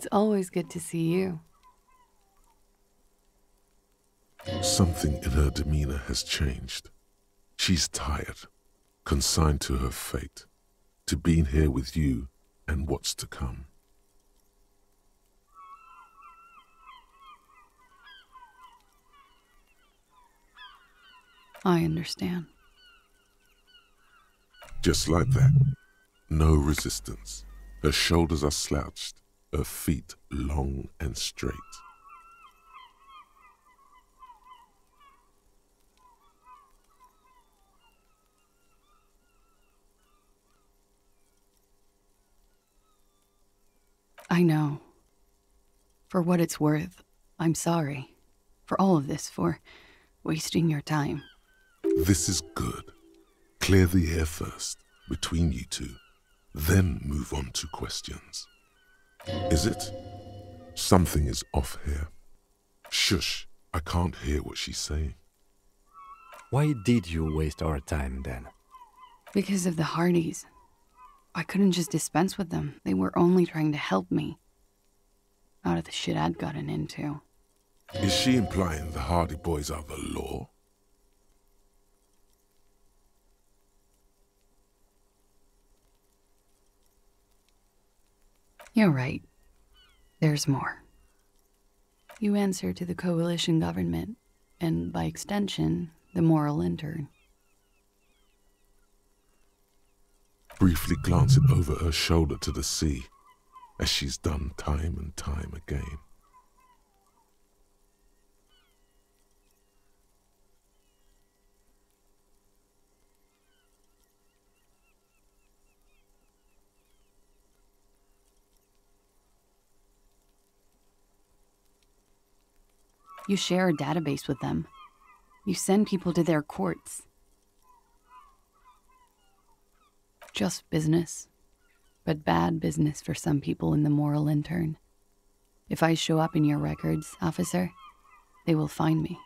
It's always good to see you. Something in her demeanor has changed. She's tired, consigned to her fate, to being here with you and what's to come. I understand. Just like that. No resistance. Her shoulders are slouched, her feet long and straight. I know. For what it's worth, I'm sorry. For all of this, for wasting your time. This is good. Clear the air first, between you two, then move on to questions. Is it? Something is off here. Shush, I can't hear what she's saying. Why did you waste our time then? Because of the Hardies. I couldn't just dispense with them. They were only trying to help me. Out of the shit I'd gotten into. Is she implying the Hardie Boys are the law? You're right. There's more. You answer to the coalition government, and by extension, the Moralintern. Briefly glancing over her shoulder to the sea, as she's done time and time again. You share a database with them. You send people to their courts. Just business, but bad business for some people in the Moralintern. If I show up in your records, officer, they will find me.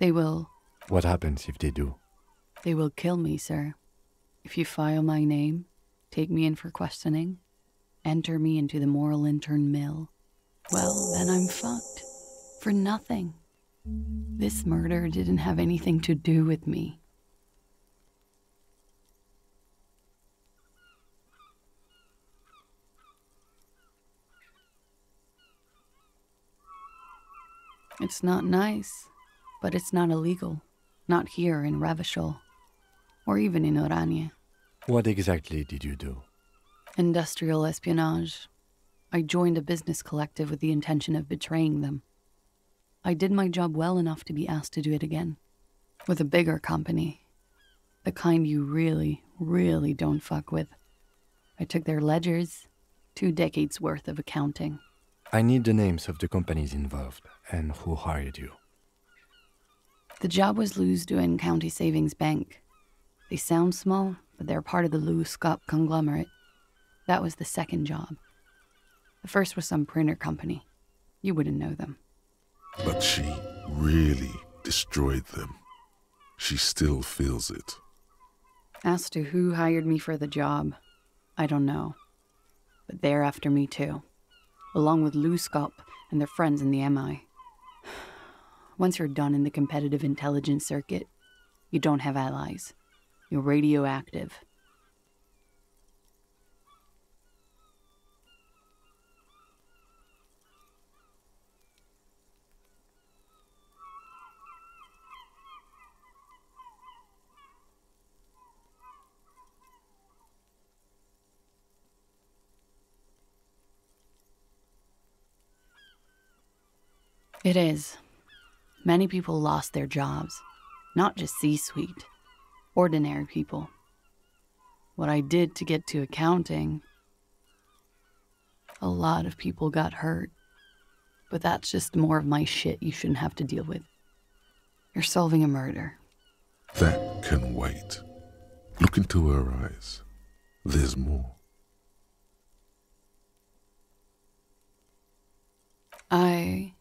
They will. What happens if they do? They will kill me, sir. If you file my name, take me in for questioning, enter me into the Moralintern mill, well, then I'm fucked. For nothing. This murder didn't have anything to do with me. It's not nice, but it's not illegal. Not here in Revachol, or even in Oranje. What exactly did you do? Industrial espionage. I joined a business collective with the intention of betraying them. I did my job well enough to be asked to do it again. With a bigger company. The kind you really, really don't fuck with. I took their ledgers, two decades worth of accounting. I need the names of the companies involved and who hired you. The job was Lou's doing County Savings Bank. They sound small, but they're part of the Lou Scott conglomerate. That was the second job. The first was some printer company. You wouldn't know them. But she really destroyed them. She still feels it. As to who hired me for the job, I don't know. But they're after me too, along with Lou Scott and their friends in the MI. Once you're done in the competitive intelligence circuit, you don't have allies. You're radioactive. It is. Many people lost their jobs, not just C suite, ordinary people. What I did to get to accounting, a lot of people got hurt. But that's just more of my shit you shouldn't have to deal with. You're solving a murder. That can wait. Look into her eyes. There's more. I.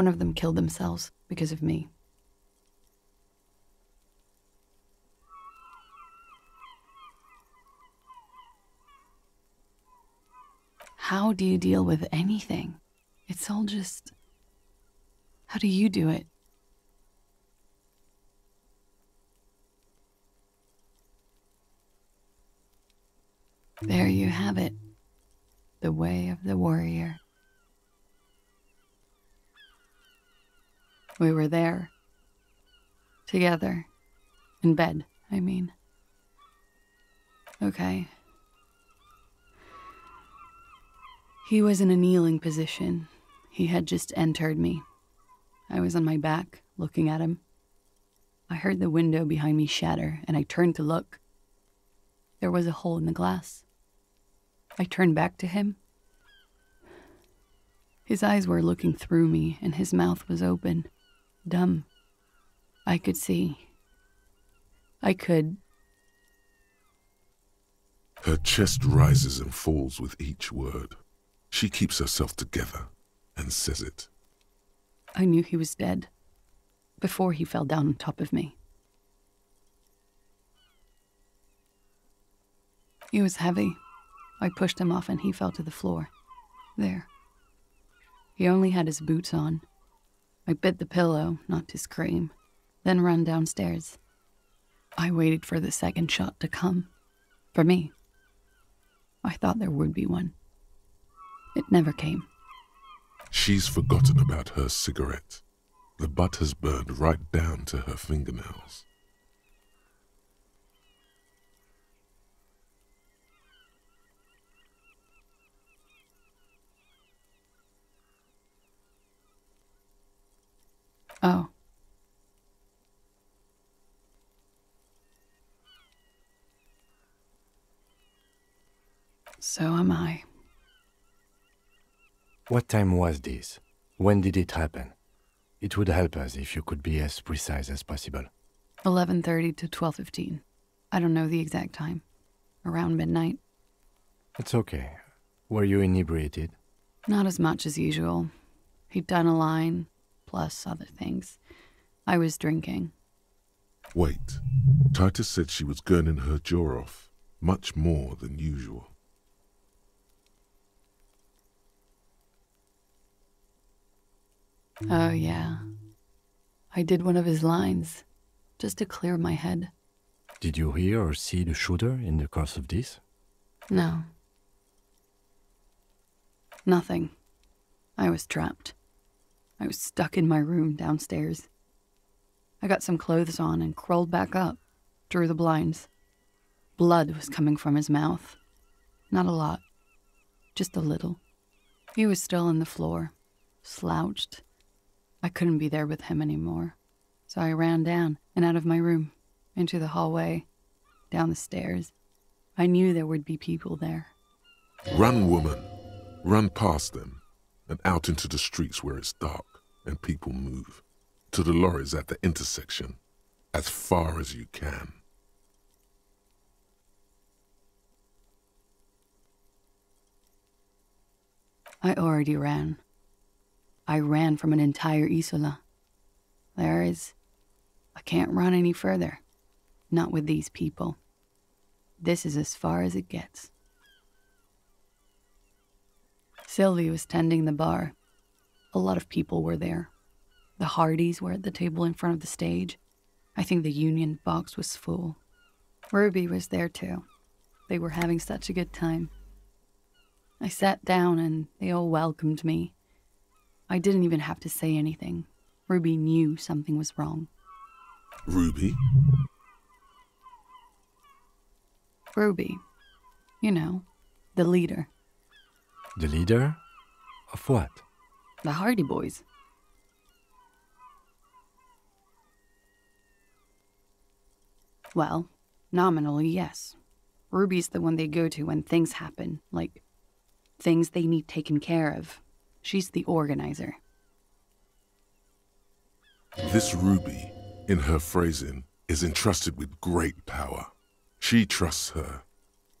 One of them killed themselves because of me. How do you deal with anything? It's all just. How do you do it? There you have it. The way of the warrior. We were there. Together. In bed, I mean. Okay. He was in a kneeling position. He had just entered me. I was on my back, looking at him. I heard the window behind me shatter, and I turned to look. There was a hole in the glass. I turned back to him. His eyes were looking through me, and his mouth was open, dumb. I could see. I could. Her chest rises and falls with each word. She keeps herself together and says it. I knew he was dead before he fell down on top of me. He was heavy. I pushed him off and he fell to the floor. There. He only had his boots on. I bit the pillow, not to scream, then run downstairs. I waited for the second shot to come. For me. I thought there would be one. It never came. She's forgotten about her cigarette. The butt has burned right down to her fingernails. Oh. So am I. What time was this? When did it happen? It would help us if you could be as precise as possible. 11:30 to 12:15. I don't know the exact time. Around midnight. It's okay. Were you inebriated? Not as much as usual. He'd done a line, plus other things. I was drinking. Wait. Titus said she was gurning her jaw off, much more than usual. Oh, yeah. I did one of his lines, just to clear my head. Did you hear or see the shooter in the course of this? No. Nothing. I was trapped. I was stuck in my room downstairs. I got some clothes on and crawled back up, drew the blinds. Blood was coming from his mouth. Not a lot, just a little. He was still on the floor, slouched. I couldn't be there with him anymore. So I ran down and out of my room, into the hallway, down the stairs. I knew there would be people there. Run, woman. Run past them and out into the streets where it's dark and people move. To the lorries at the intersection. As far as you can. I already ran. I ran from an entire Isola. There is. I can't run any further. Not with these people. This is as far as it gets. Sylvie was tending the bar. A lot of people were there. The Hardies were at the table in front of the stage. I think the Union box was full. Ruby was there too. They were having such a good time. I sat down and they all welcomed me. I didn't even have to say anything. Ruby knew something was wrong. Ruby? Ruby. You know, the leader. The leader? Of what? The Hardie Boys. Well, nominally, yes. Ruby's the one they go to when things happen, like things they need taken care of. She's the organizer. This Ruby, in her phrasing, is entrusted with great power. She trusts her.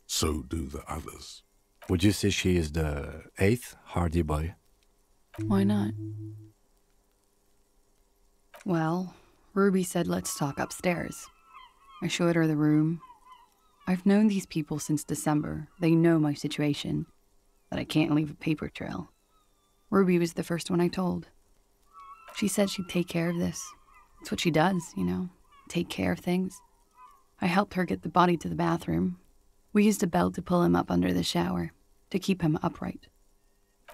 So do the others. Would you say she is the eighth Hardie boy? Why not? Well, Ruby said let's talk upstairs. I showed her the room. I've known these people since December. They know my situation. that I can't leave a paper trail. Ruby was the first one I told. She said she'd take care of this. It's what she does, you know, take care of things. I helped her get the body to the bathroom. We used a belt to pull him up under the shower, to keep him upright.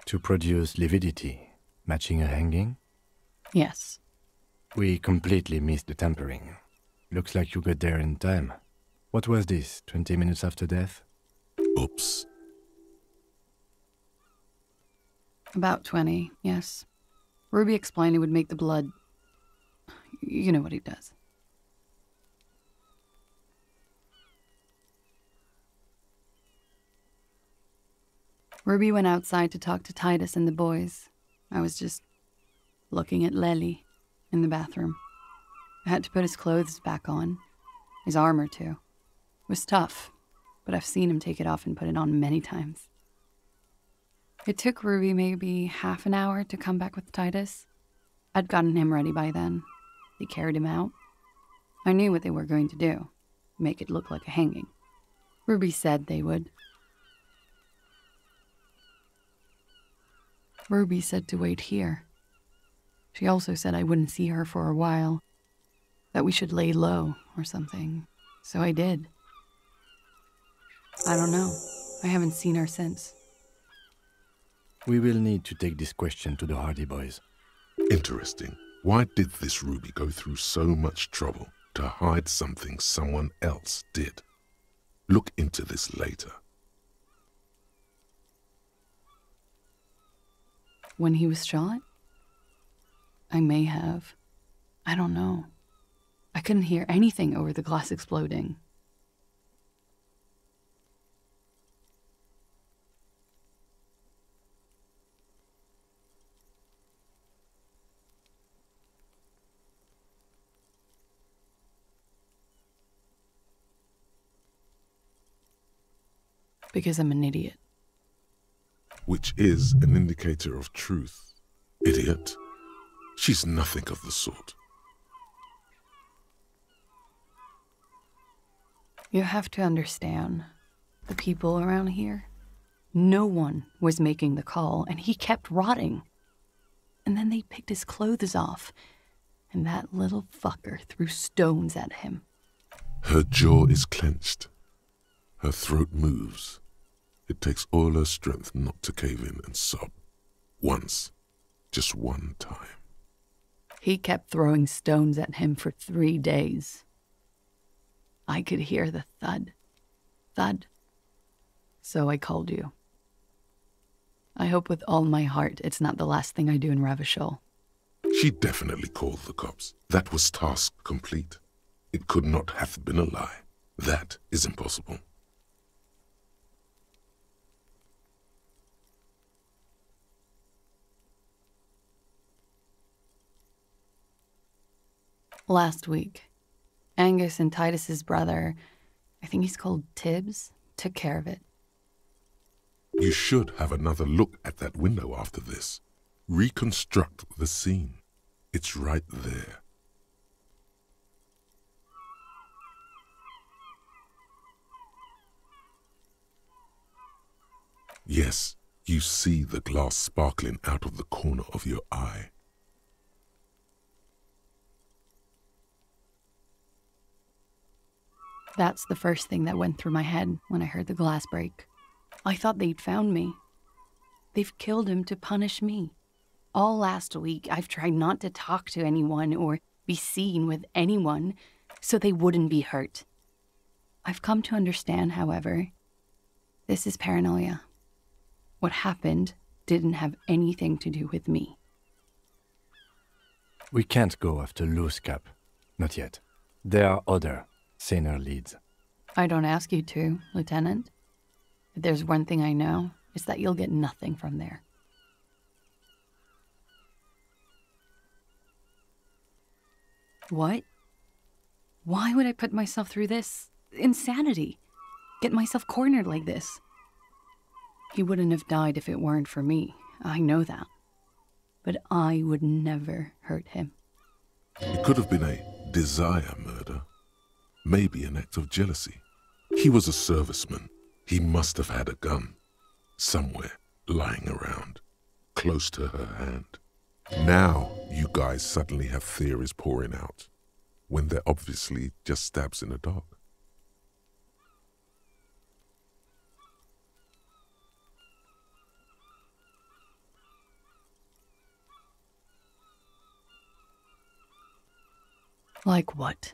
To produce lividity, matching a hanging? Yes. We completely missed the tampering. Looks like you got there in time. What was this, 20 minutes after death? Oops. About 20, yes. Ruby explained it would make the blood. You know what he does. Ruby went outside to talk to Titus and the boys. I was just looking at Lely in the bathroom. I had to put his clothes back on, his armor too. It was tough, but I've seen him take it off and put it on many times. It took Ruby maybe half an hour to come back with Titus. I'd gotten him ready by then. They carried him out. I knew what they were going to do make it look like a hanging. Ruby said they would. Ruby said to wait here. She also said I wouldn't see her for a while, that we should lay low or something. So I did. I don't know. I haven't seen her since. We will need to take this question to the Hardie Boys. Interesting. Why did this Ruby go through so much trouble to hide something someone else did? Look into this later. When he was shot? I may have. I don't know. I couldn't hear anything over the glass exploding. Because I'm an idiot. Which is an indicator of truth. Idiot. She's nothing of the sort. You have to understand the people around here. No one was making the call, and he kept rotting. And then they picked his clothes off, and that little fucker threw stones at him. Her jaw is clenched. Her throat moves. It takes all her strength not to cave in and sob. Once. Just one time. He kept throwing stones at him for three days. I could hear the thud, thud. So I called you. I hope with all my heart it's not the last thing I do in Revachol. She definitely called the cops. That was task complete. It could not have been a lie. That is impossible. Last week, Angus and Titus's brother, I think he's called Tibbs, took care of it. You should have another look at that window after this. Reconstruct the scene. It's right there. Yes, you see the glass sparkling out of the corner of your eye. That's the first thing that went through my head when I heard the glass break. I thought they'd found me. They've killed him to punish me. All last week, I've tried not to talk to anyone or be seen with anyone so they wouldn't be hurt. I've come to understand, however, this is paranoia. What happened didn't have anything to do with me. We can't go after Loose Cap. Not yet. There are other saner leads. I don't ask you to, Lieutenant. If there's one thing I know, it's that you'll get nothing from there. What? Why would I put myself through this? Insanity. Get myself cornered like this. He wouldn't have died if it weren't for me. I know that. But I would never hurt him. It could have been a desire murder. Maybe an act of jealousy. He was a serviceman. He must have had a gun. Somewhere. lying around, close to her hand. Now you guys suddenly have theories pouring out, when they're obviously just stabs in the dark. Like what?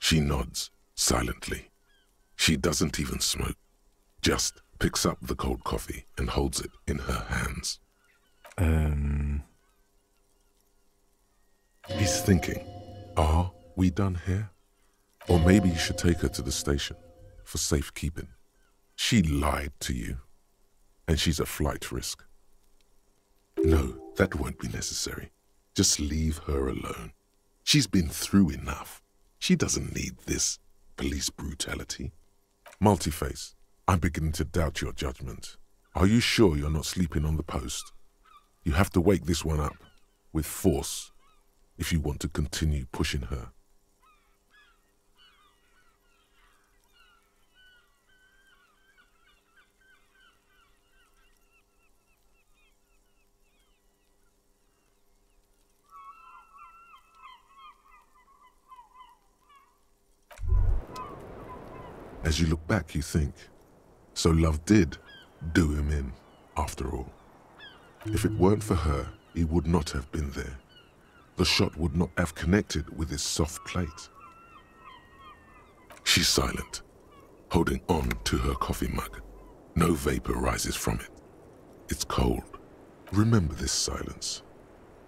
She nods silently. She doesn't even smoke, just picks up the cold coffee and holds it in her hands. Um. He's thinking, are we done here? Or maybe you should take her to the station for safekeeping. She lied to you, and she's a flight risk. No, that won't be necessary. Just leave her alone. She's been through enough. She doesn't need this police brutality. Multiface, I'm beginning to doubt your judgment. Are you sure you're not sleeping on the post? You have to wake this one up with force if you want to continue pushing her. As you look back, you think, so love did do him in, after all. If it weren't for her, he would not have been there. The shot would not have connected with his soft plate. She's silent, holding on to her coffee mug. No vapor rises from it. It's cold. Remember this silence.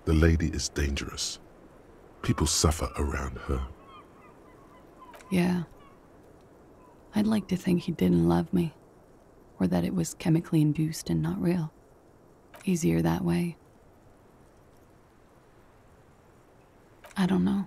The lady is dangerous. People suffer around her. Yeah. I'd like to think he didn't love me, or that it was chemically induced and not real. Easier that way. I don't know.